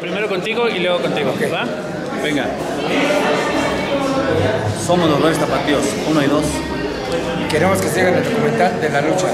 Primero contigo y luego contigo, ¿va? Venga. Somos los dos tapatíos, uno y dos. Queremos que sigan el documental de la lucha.